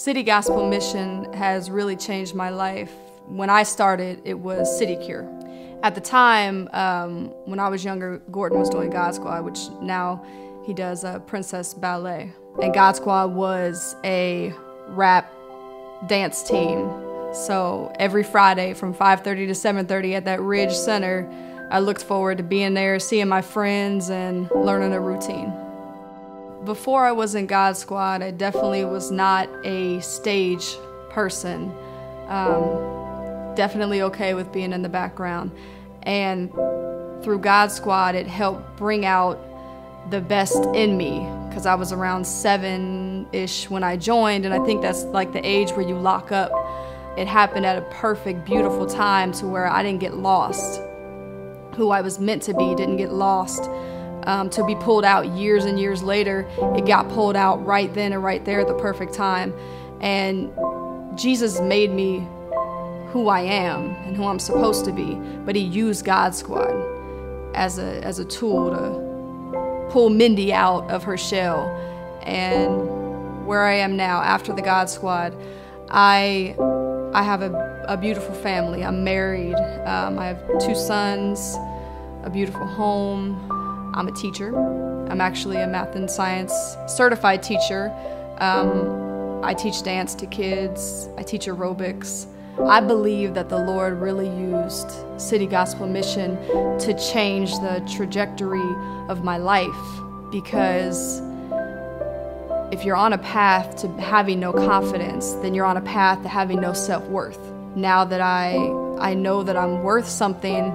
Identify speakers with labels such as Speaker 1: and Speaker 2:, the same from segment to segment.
Speaker 1: City Gospel Mission has really changed my life. When I started, it was City Cure. At the time, um, when I was younger, Gordon was doing God Squad, which now he does uh, Princess Ballet. And God Squad was a rap dance team. So every Friday from 5:30 to 7:30 at that Ridge Center, I looked forward to being there, seeing my friends, and learning a routine. Before I was in God Squad, I definitely was not a stage person. Um, definitely okay with being in the background. And through God Squad, it helped bring out the best in me because I was around seven ish when I joined, and I think that's like the age where you lock up. It happened at a perfect, beautiful time to where I didn't get lost who I was meant to be didn't get lost. Um, to be pulled out years and years later, it got pulled out right then and right there at the perfect time. And Jesus made me who I am and who I'm supposed to be, but He used God Squad as a, as a tool to pull Mindi out of her shell. And where I am now after the God Squad, I I have a, a beautiful family. I'm married. Um, I have two sons, a beautiful home. I'm a teacher. I'm actually a math and science certified teacher. Um, I teach dance to kids. I teach aerobics. I believe that the Lord really used City Gospel Mission to change the trajectory of my life because if you're on a path to having no confidence, then you're on a path to having no self-worth. Now that I I know that I'm worth something,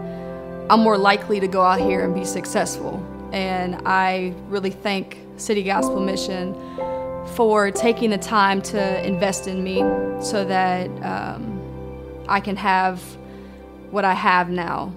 Speaker 1: I'm more likely to go out here and be successful. And I really thank City Gospel Mission for taking the time to invest in me so that um, I can have what I have now